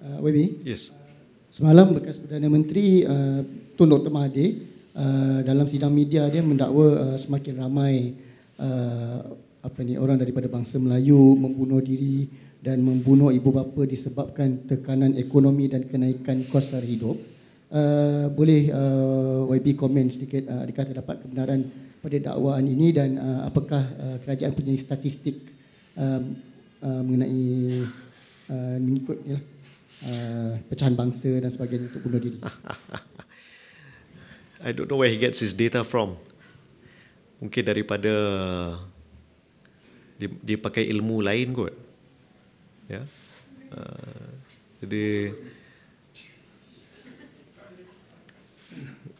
Uh, YB, Yes. semalam bekas Perdana Menteri uh, Tun Dr. Mahathir uh, dalam sidang media dia mendakwa uh, semakin ramai uh, apa ni orang daripada bangsa Melayu membunuh diri dan membunuh ibu bapa disebabkan tekanan ekonomi dan kenaikan kos sara hidup. Uh, boleh uh, YB komen sedikit uh, adakah terdapat kebenaran pada dakwaan ini dan uh, apakah uh, kerajaan punya statistik um, uh, mengenai uh, mengikut ya, uh, pecahan bangsa dan sebagainya untuk bunuh diri. I don't know where he gets his data from. Mungkin daripada dia, dia pakai ilmu lain kot. Ya. Uh, jadi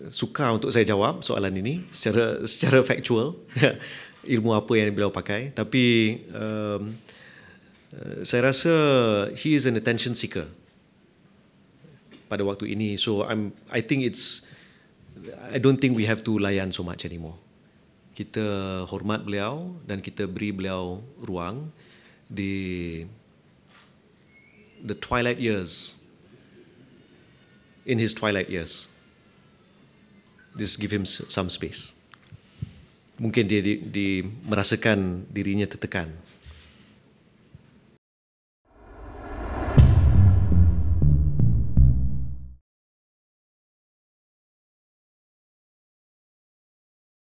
suka untuk saya jawab soalan ini secara secara factual ilmu apa yang beliau pakai tapi um, saya rasa he is an attention seeker pada waktu ini. So I'm I think it's I don't think we have to layan so much anymore. Kita hormat beliau dan kita beri beliau ruang di the twilight years in his twilight years just give him some space. Mungkin dia di, di merasakan dirinya tertekan